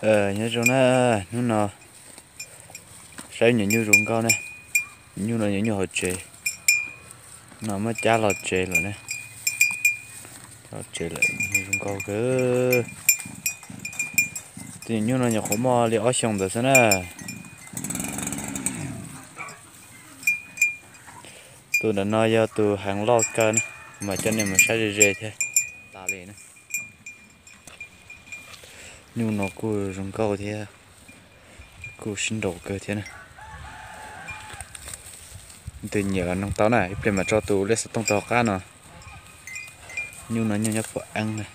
ờ nhớ rồi nè nhớ nó. Sao nhớ như rụng cao này nhớ là nhớ như hồi chế nó mới cha lọt chế rồi nè. Lọt chế lại như rụng cao cơ thì nhớ là nhớ khổ mò li ở xong rồi nè. Tôi đã nói cho tôi hàng lo cơ mà cho nên mà sai đi rề thế. Ta liền nè nhưng nó cứ rung cao thế cứ sinh đầu cơ thế này từ nhỏ nông táo này để mà cho tù lấy tông tàu cá nó nhưng nó nhu nhấp vợ ăn này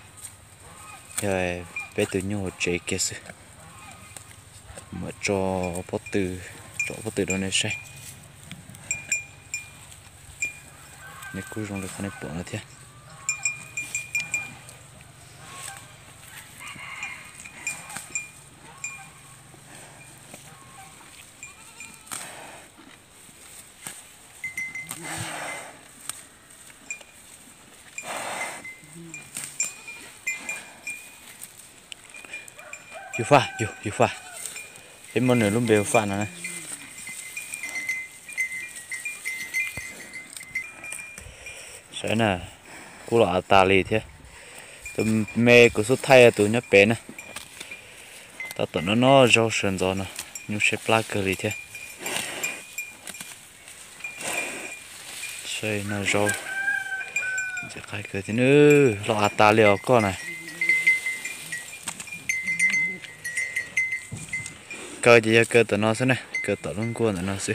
rồi bé từ nhu chế kia sự mà cho bó từ cho bó từ đó này sai này cứ rung được khăn này bỏ nó thế yêu pha, yêu yêu pha. Em muốn nửa lúc bèo pha này. Sẽ nè cú lọ tà lì thế. Tụi mẹ của số thay tụi nhá bé nè. Ta tụi nó nó rau sườn giò nè. Nhưng sẽ plug cơ lì thế. Xây nó rau sẽ khai cơ thế nữa lọ ta liều con này. Cơ gì cơ tụi nó xí này, cơ tụi nó cuốn tụi nó xí.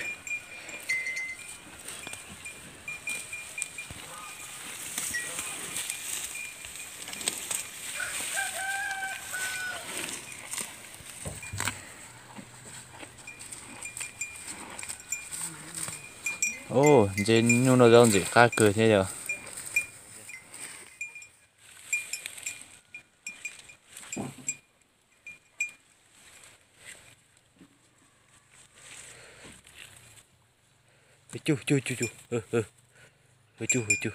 Ô trên nhung nó giống gì? Cá cười thế rồi chú chú chú chú ừ ờ, ừ ờ. chú chú